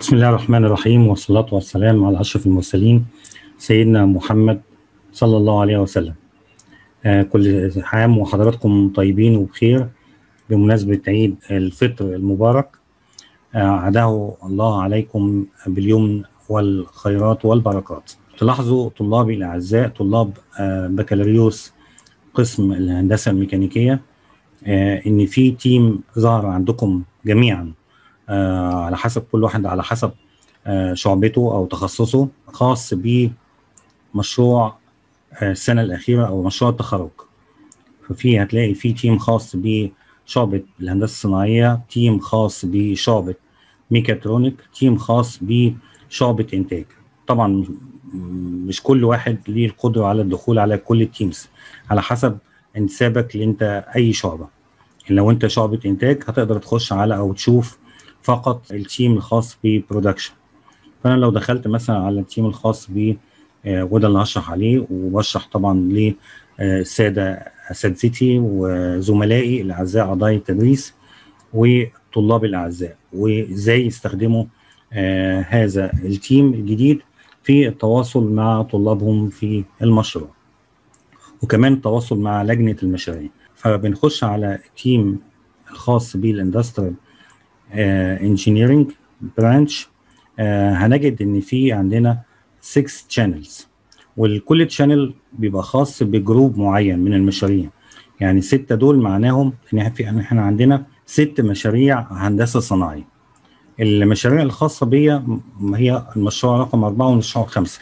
بسم الله الرحمن الرحيم والصلاة والسلام على أشرف المرسلين سيدنا محمد صلى الله عليه وسلم. آه كل عام وحضراتكم طيبين وبخير. بمناسبة عيد الفطر المبارك عاده الله عليكم باليمن والخيرات والبركات. تلاحظوا طلابي الأعزاء طلاب آه بكالوريوس قسم الهندسة الميكانيكية آه إن في تيم ظهر عندكم جميعا. على حسب كل واحد على حسب آه شعبته أو تخصصه خاص بمشروع آه السنة الأخيرة أو مشروع التخرج. ففي هتلاقي في team خاص بشعبة الهندسة الصناعية team خاص بشعبة ميكاترونيك team خاص بشعبة إنتاج. طبعا مش كل واحد ليه القدرة على الدخول على كل ال teams. على حسب انتسابك لأنت أي شعبة. لو أنت شعبة إنتاج هتقدر تخش على أو تشوف فقط ال team الخاص ب production فأنا لو دخلت مثلا على ال team الخاص ب وده اللي هشرح عليه وبشرح طبعا للساده اساتذتي وزملائي الأعزاء أعضاء التدريس وطلاب الأعزاء وإزاي يستخدموا آه هذا ال team الجديد في التواصل مع طلابهم في المشروع. وكمان التواصل مع لجنة المشاريع. فبنخش على ال team الخاص بال industrial. engineering branch هنجد إن في عندنا 6 channels ولكل channel بيبقى خاص ب group معين من المشاريع. يعني ستة دول معناهم إن إحنا عندنا ست مشاريع هندسة صناعية. المشاريع الخاصة بيا هي المشروع رقم أربعة والمشروع خمسة.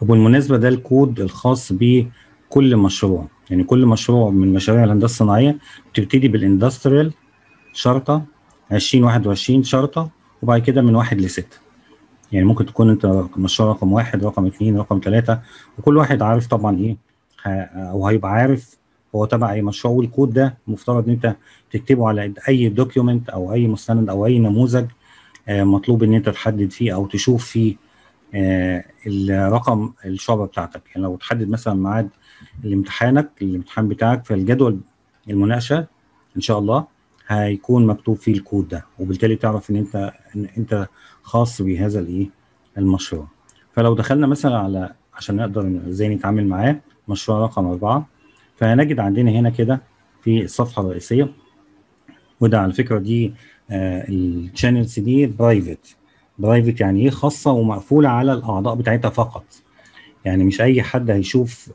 وبالمناسبة ده الكود الخاص بكل مشروع. يعني كل مشروع من مشاريع الهندسة الصناعية بتبتدي بال industrial شرطة 2021 شرطة وبعد كده من واحد لستة. يعني ممكن تكون أنت مشروع رقم واحد رقم اثنين رقم ثلاثة وكل واحد عارف طبعا إيه أو هيبقى عارف هو تبع أي مشروع والكود ده مفترض إن أنت تكتبه على أي document أو أي مستند أو أي نموذج آه مطلوب إن أنت تحدد فيه أو تشوف فيه آه الرقم الشعبة بتاعتك. يعني لو تحدد مثلا ميعاد الامتحانك الامتحان بتاعك في الجدول المناقشة إن شاء الله هيكون مكتوب فيه الكود ده وبالتالي تعرف إن انت إن أنت خاص بهذا الإيه؟ المشروع. فلو دخلنا مثلا على عشان نقدر إزاي نتعامل معاه مشروع رقم أربعة. فهنجد عندنا هنا كده في الصفحة الرئيسية. وده على فكرة دي ال channels دي private private يعني إيه؟ خاصة ومقفولة على الأعضاء بتاعتها فقط. يعني مش أي حد هيشوف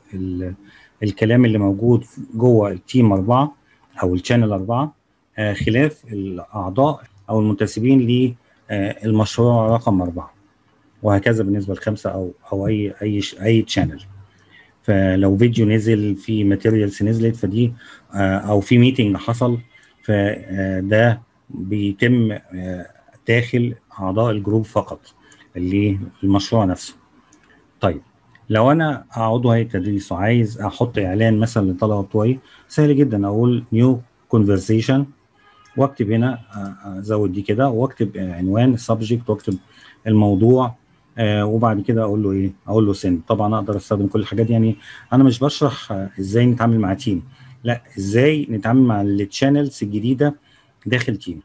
الكلام اللي موجود جوه ال team أربعة أو ال channel أربعة. خلاف الأعضاء أو المنتسبين للمشروع رقم أربعة وهكذا بالنسبة لخمسة أو أو أي أي أي channel فلو فيديو نزل في materials نزلت فدي آه أو في meeting حصل فده بيتم آه داخل أعضاء ال group فقط اللي المشروع نفسه. طيب لو أنا عضو هيئة تدريس وعايز أحط إعلان مثلا للطلبه بتوعي سهل جدا. أقول new conversation واكتب هنا ازود دي كده واكتب عنوان ال subject واكتب الموضوع آه وبعد كده أقول له إيه؟ أقول له send طبعا أقدر أستخدم كل الحاجات دي. يعني أنا مش بشرح آه إزاي نتعامل مع تيم لا إزاي نتعامل مع ال channels الجديدة داخل team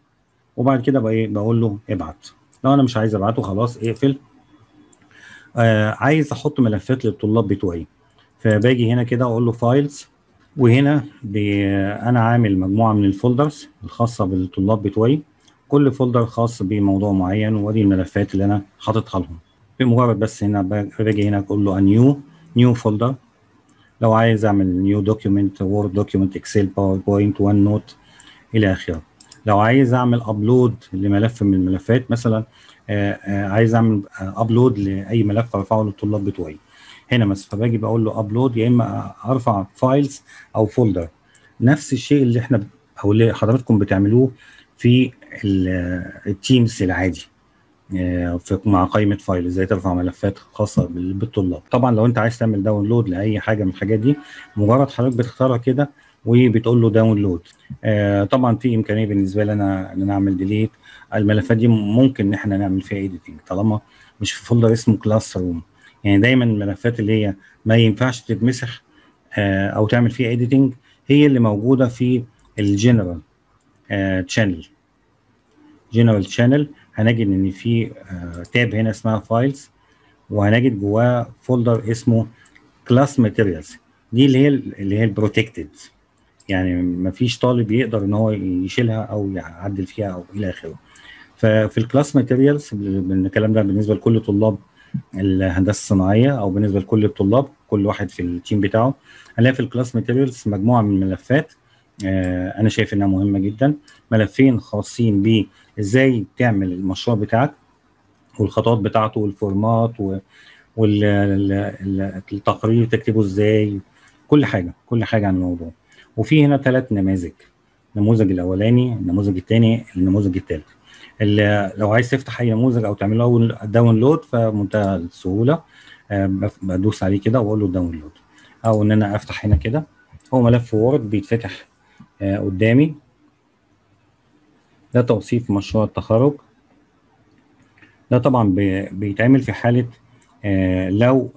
وبعد كده بقى إيه؟ بقول له ابعت. لو أنا مش عايز أبعته خلاص اقفل. آه عايز أحط ملفات للطلاب بتوعي. فباجي هنا كده أقول له files وهنا أنا عامل مجموعة من ال folders الخاصة بالطلاب بتوعي. كل folder خاص بموضوع معين ودي الملفات اللي أنا حاططها لهم. بمجرد بس هنا باجي هنا أقول له new new folder لو عايز أعمل new document Word document Excel PowerPoint OneNote إلى آخره. لو عايز أعمل upload لملف من الملفات مثلا آآ آآ عايز أعمل upload لأي ملف أرفعه للطلاب بتوعي. هنا مثلا فباجي بقول له upload يا إما أرفع files أو folder نفس الشيء اللي إحنا أو اللي حضراتكم بتعملوه في ال Teams العادي في مع قائمة file إزاي ترفع ملفات خاصة بالطلاب. طبعا لو أنت عايز تعمل download لأي حاجة من الحاجات دي مجرد حضرتك بتختارها كده وبتقول له download آه طبعا في إمكانية بالنسبة لي أنا إن أنا أعمل delete الملفات دي ممكن إن إحنا نعمل فيها editing طالما مش في folder اسمه classroom يعني دايما الملفات اللي هي ما ينفعش تتمسح آه أو تعمل فيها editing هي اللي موجودة في ال general channel general channel هنجد إن في آه، tab هنا اسمها files وهنجد جواه folder اسمه class materials دي اللي هي اللي هي ال protected يعني ما فيش طالب يقدر إن هو يشيلها أو يعدل فيها أو إلى آخره. ففي ال class materials الكلام ده بالنسبة لكل طلاب الهندسة الصناعية أو بالنسبة لكل الطلاب كل واحد في ال team بتاعه. هنلاقي في ال class materials مجموعة من الملفات آه، أنا شايف إنها مهمة جدا. ملفين خاصين بازاي تعمل المشروع بتاعك والخطوات بتاعته وال format والتقرير تكتبه إزاي. كل حاجة كل حاجة عن الموضوع. وفي هنا ثلاث نماذج. النموذج الأولاني النموذج الثاني النموذج الثالث لو عايز تفتح أي نموذج أو تعمل له download فمنتهى السهولة آه، بدوس عليه كده وأقول له download أو إن أنا أفتح هنا كده هو ملف Word بيتفتح آه، قدامي. ده توصيف مشروع التخرج. ده طبعا بيتعمل في حالة آه، لو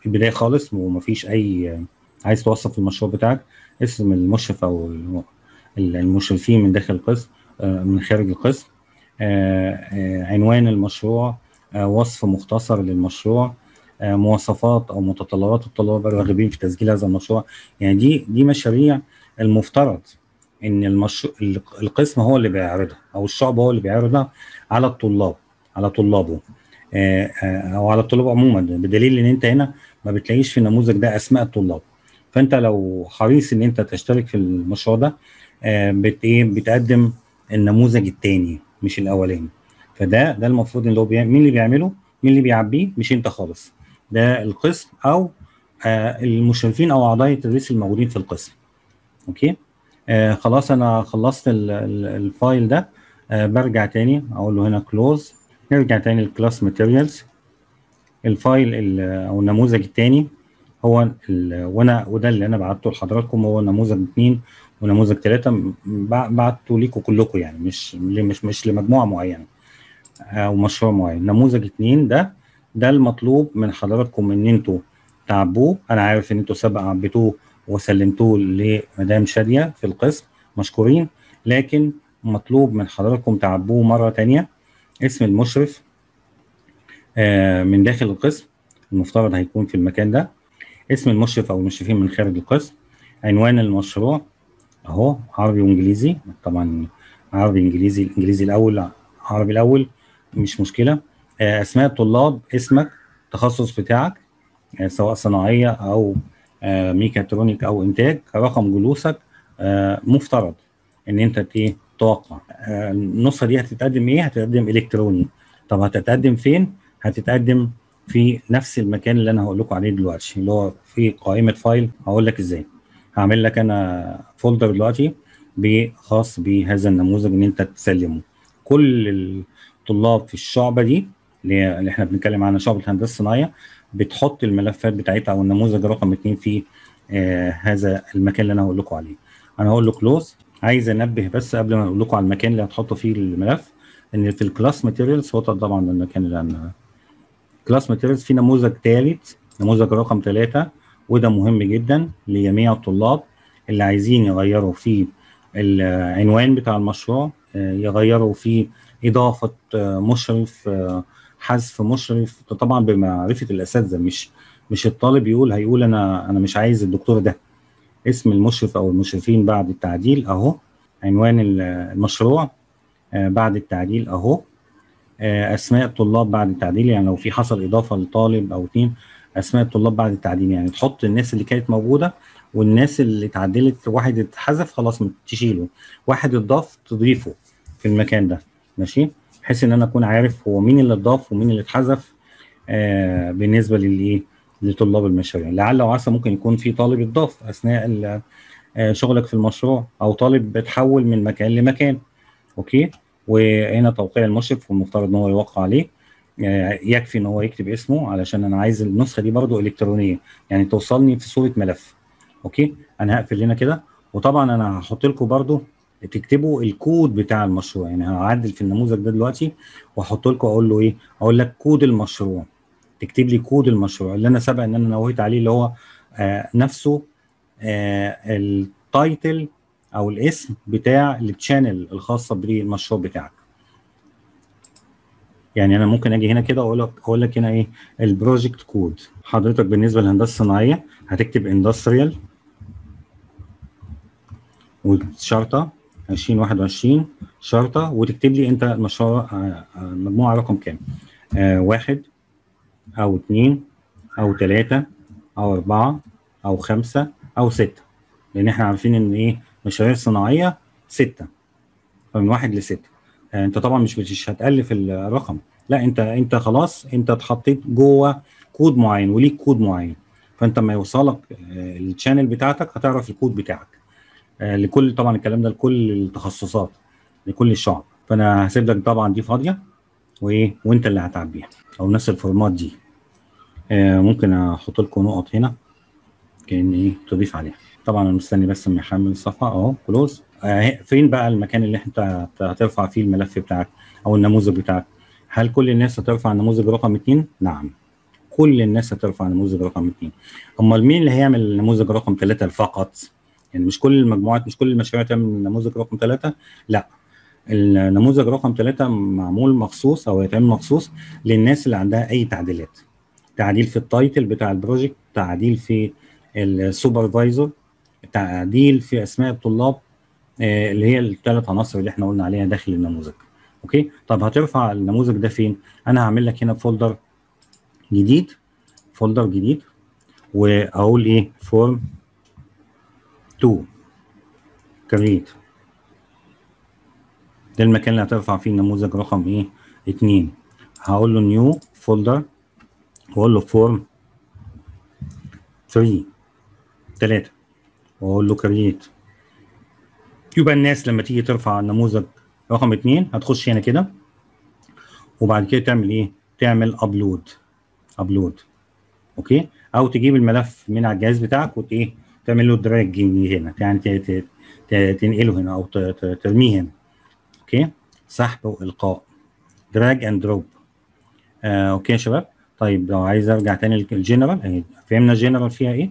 في البداية خالص ومفيش أي عايز توصف المشروع بتاعك اسم المشرف أو المشرفين من داخل القسم. آه، من خارج القسم. عنوان المشروع وصف مختصر للمشروع مواصفات أو متطلبات الطلاب الراغبين في تسجيل هذا المشروع. يعني دي دي مشاريع المفترض إن المشروع القسم هو اللي بيعرضها أو الشعب هو اللي بيعرضها على الطلاب على طلابه. آه، آه، أو على الطلاب عموما بدليل إن أنت هنا ما بتلاقيش في النموذج ده أسماء الطلاب. فأنت لو حريص إن أنت تشترك في المشروع ده آه، بت إيه بتقدم النموذج الثاني مش الأولاني. فده ده المفروض اللي هو بيعمل مين اللي بيعمله؟ مين اللي بيعبيه؟ مش أنت خالص. ده القسم أو المشرفين أو أعضاء التدريس الموجودين في القسم. okay؟ آه خلاص أنا خلصت ال ال ال file ده. آه برجع تاني أقول له هنا close نرجع تاني لل class materials ال file أو النموذج التاني هو وأنا وده اللي أنا بعته لحضراتكم هو نموذج اثنين ونموذج ثلاثة بعته ليكم كلكم يعني مش مش مش لمجموعة معينة أو مشروع معين. نموذج اثنين ده ده المطلوب من حضراتكم إن أنتوا تعبوه. أنا عارف إن أنتوا سبق عبيتوه وسلمتوه لمدام شادية في القسم مشكورين لكن مطلوب من حضراتكم تعبوه مرة تانية. اسم المشرف آه، من داخل القسم المفترض هيكون في المكان ده. اسم المشرف أو المشرفين من خارج القسم عنوان المشروع اهو عربي وانجليزي. طبعا عربي انجليزي الانجليزي الأول عربي الأول مش مشكلة. آه، أسماء الطلاب اسمك التخصص بتاعك آه، سواء صناعية أو آه، ميكاترونيك أو إنتاج رقم جلوسك مفترض إن أنت إيه توقع. آه، النسخة دي هتتقدم إيه؟ هتتقدم إلكتروني. طب هتتقدم فين؟ هتتقدم في نفس المكان اللي أنا هقول لكم عليه دلوقتي اللي هو في قائمة file. هقول لك إزاي. هعمل لك أنا folder دلوقتي. خاص بهذا النموذج إن أنت تسلمه. كل الطلاب في الشعبة دي اللي إحنا بنتكلم عنها شعبة الهندسة الصناعية بتحط الملفات بتاعتها أو النموذج رقم اثنين في آه هذا المكان اللي أنا هقول لكم عليه. أنا هقول له close عايز أنبه بس قبل ما أقول لكم على المكان اللي هتحطوا فيه الملف إن في ال class materials هو طبعا المكان اللي أنا class materials في نموذج ثالث نموذج رقم ثلاثة وده مهم جدا لجميع الطلاب اللي عايزين يغيروا في العنوان بتاع المشروع آه، يغيروا في إضافة آه، مشرف آه، حذف مشرف. طبعا بمعرفة الاساتذه مش مش الطالب يقول هيقول أنا أنا مش عايز الدكتور ده. اسم المشرف أو المشرفين بعد التعديل أهو. عنوان المشروع بعد التعديل أهو. أسماء الطلاب بعد التعديل يعني لو في حصل إضافة لطالب أو اثنين أسماء الطلاب بعد التعديل يعني تحط الناس اللي كانت موجودة والناس اللي اتعدلت واحد اتحذف خلاص تشيله. واحد اتضاف تضيفه في المكان ده. ماشي؟ بحيث إن أنا أكون عارف هو مين اللي اتضاف ومين اللي اتحذف آه بالنسبة للايه لطلاب المشاريع. لعل وعسى ممكن يكون في طالب اتضاف أثناء آه شغلك في المشروع أو طالب اتحول من مكان لمكان. okay؟ وهنا توقيع المشرف والمفترض إن هو يوقع عليه. يكفي إن هو يكتب اسمه علشان أنا عايز النسخة دي برضو إلكترونية. يعني توصلني في صورة ملف. okay؟ أنا هقفل هنا كده. وطبعا أنا هحط لكم برضو تكتبوا الكود بتاع المشروع. يعني هعدل في النموذج ده دلوقتي واحط لكم أقول له إيه؟ أقول لك كود المشروع. تكتب لي كود المشروع. اللي أنا سبق إن أنا نوهت عليه اللي هو آه نفسه آه ال title أو الاسم بتاع ال channel الخاصة بالمشروع بتاعك. يعني أنا ممكن أجي هنا كده وأقول لك أقول لك هنا إيه؟ ال project code. حضرتك بالنسبة للهندسة الصناعية هتكتب industrial وشرطه 2021 شرطة وتكتب لي أنت المشروع آه، آه، مجموعة رقم كام؟ آه واحد أو اثنين أو ثلاثة أو أربعة أو خمسة أو ستة. لأن إحنا عارفين إن إيه؟ مشاريع صناعية ستة فمن واحد لستة. انت طبعا مش مش هتألف الرقم. لا انت انت خلاص انت اتحطيت جوه كود معين وليك كود معين. فانت لما يوصلك آه، ال channel بتاعتك هتعرف الكود بتاعك. آه، لكل طبعا الكلام ده لكل التخصصات لكل الشعب. فأنا هسيب لك طبعا دي فاضية وإيه وأنت اللي هتعبيها أو نفس الفورمات دي. آه، ممكن أحط لكم نقط هنا كان إيه تضيف عليها. طبعا أنا مستني بس لما يحمل الصفحه أهو close آه، فين بقى المكان اللي انت هترفع فيه الملف بتاعك أو النموذج بتاعك؟ هل كل الناس هترفع النموذج رقم اثنين؟ نعم. كل الناس هترفع النموذج رقم اثنين امال مين اللي هيعمل النموذج رقم ثلاثة فقط؟ يعني مش كل المجموعات مش كل المشاريع تعمل النموذج رقم ثلاثة لا. النموذج رقم ثلاثة معمول مخصوص أو يتعمل مخصوص للناس اللي عندها أي تعديلات. تعديل في ال title بتاع ال project تعديل في ال supervisor تعديل في أسماء الطلاب اللي هي الثلاث عناصر اللي إحنا قلنا عليها داخل النموذج. okay؟ طب هترفع النموذج ده فين؟ أنا هعمل لك هنا folder جديد folder جديد وأقول إيه؟ form 2 create ده المكان اللي هترفع فيه النموذج رقم إيه؟ 2 هقول له new folder وأقول له form 3 3 وأقول له create يبقى الناس لما تيجي ترفع النموذج رقم 2 هتخش هنا كده. وبعد كده تعمل إيه؟ تعمل upload upload okay؟ أو تجيب الملف من على الجهاز بتاعك وت إيه تعمل له drag هنا. يعني تنقله هنا أو ترميه هنا. okay؟ سحب وإلقاء. drag and drop okay يا شباب؟ طيب لو عايز ارجع تاني للجنرال فهمنا الجنرال فيها إيه؟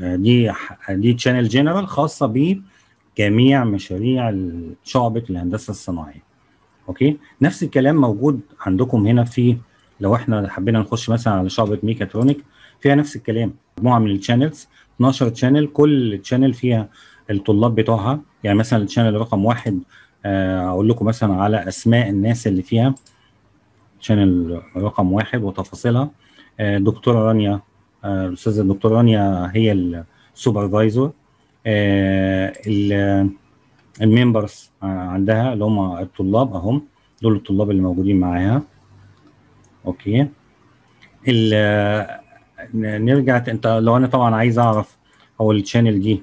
آه دي دي channel general خاصة بجميع مشاريع شعبه الهندسه الصناعية. okay؟ نفس الكلام موجود عندكم هنا في لو إحنا حبينا نخش مثلا على شعبة mechatronic فيها نفس الكلام. مجموعة من ال channels 12 channel كل channel فيها الطلاب بتوعها. يعني مثلا ال channel رقم واحد آه، أقول لكم مثلا على أسماء الناس اللي فيها. channel رقم واحد وتفاصيلها آه، دكتورة رانيا آه، الأستاذة الدكتورة رانيا هي ال supervisor ال- ال members آه، عندها اللي هم الطلاب أهم. دول الطلاب اللي موجودين معاها. okay. نرجع أنت لو أنا طبعا عايز أعرف هو ال channel دي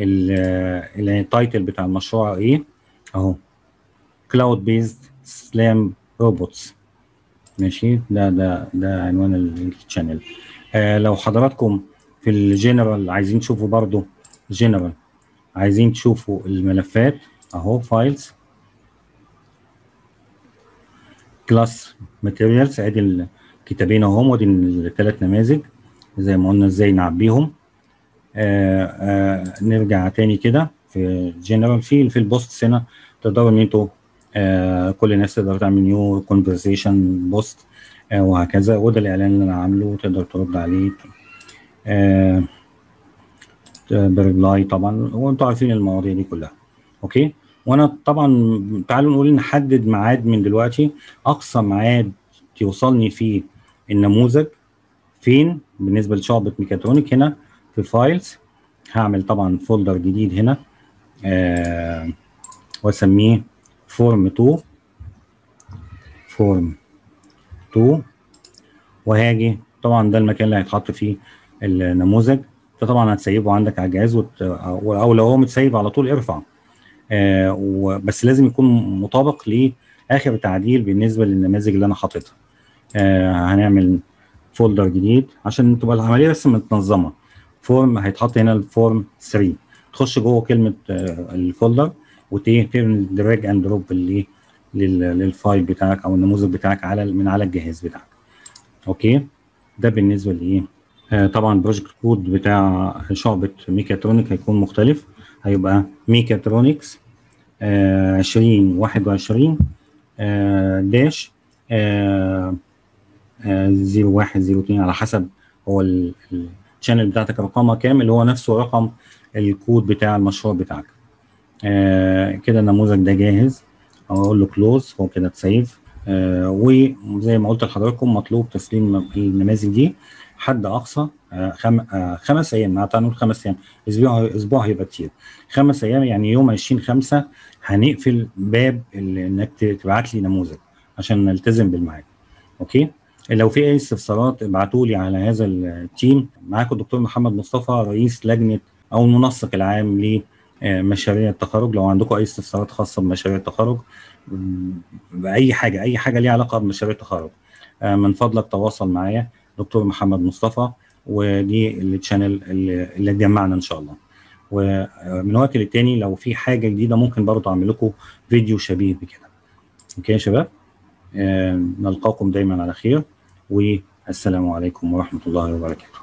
ال- ال title بتاع المشروع إيه؟ أهو. cloud based SLAM robots ماشي. ده ده ده عنوان ال channel آه لو حضراتكم في الجنرال عايزين تشوفوا برضو جنرال عايزين تشوفوا الملفات اهو files class materials ادي الكتابين اهم ودي الثلاث نماذج. زي ما قلنا إزاي نعبيهم. آه آه نرجع تاني كده في جنرال في في ال post هنا تقدروا ان أنتوا آه كل الناس تقدر تعمل new conversation post وهكذا. وده الإعلان اللي أنا عامله تقدر ترد عليه. ب reply طبعا وانتوا عارفين المواضيع دي كلها. okay؟ وأنا طبعا تعالوا نقول نحدد ميعاد من دلوقتي. أقصى ميعاد يوصلني فيه النموذج فين؟ بالنسبة لشعبة mechatronic هنا في files. هعمل طبعا folder جديد هنا آه وأسميه form 2 form 2 وهاجي. طبعا ده المكان اللي هيتحط فيه النموذج. انت طبعا هتسيبه عندك على الجهاز وت... أو لو هو متسيب على طول ارفع. آه وبس لازم يكون مطابق لاخر تعديل بالنسبة للنماذج اللي أنا حاططها. آه هنعمل folder جديد عشان تبقى العملية بس متنظمة. form هيتحط هنا ال form 3 تخش جوه كلمة آه ال folder وتعمل drag and drop اللي لل file بتاعك أو النموذج بتاعك على من على الجهاز بتاعك. okay؟ ده بالنسبة لإيه؟ طبعا ال project code بتاع شعبة mechatronic هيكون مختلف. هيبقى ميكاترونكس آه 2021 آه dash آه آه 01 02 على حسب هو ال channel بتاعتك رقمها كام اللي هو نفسه رقم الكود بتاع المشروع بتاعك. آه كده النموذج ده جاهز. أقول له close هو كده ات save آه وزي ما قلت لحضراتكم مطلوب تسليم النماذج دي. حد أقصى آه. آه خمس أيام هنقول خمس أيام أسبوع أسبوع هيبقى كتير. خمس أيام يعني يوم 20 5 هنقفل باب إنك تبعت لي نموذج عشان نلتزم بالميعاد. okay؟ لو في أي استفسارات ابعتوا لي على هذا ال team. معاكم الدكتور محمد مصطفى رئيس لجنة أو المنسق العام لمشاريع التخرج. لو عندكم أي استفسارات خاصة بمشاريع التخرج بأي حاجة أي حاجة ليها علاقة بمشاريع التخرج من فضلك تواصل معايا. دكتور محمد مصطفى ودي ال channel اللي اتجمعنا إن شاء الله. ومن وقت للتاني لو في حاجة جديدة ممكن برضه أعمل لكم فيديو شبيه بكده. أوكي يا شباب؟ نلقاكم دايما على خير والسلام عليكم ورحمة الله وبركاته.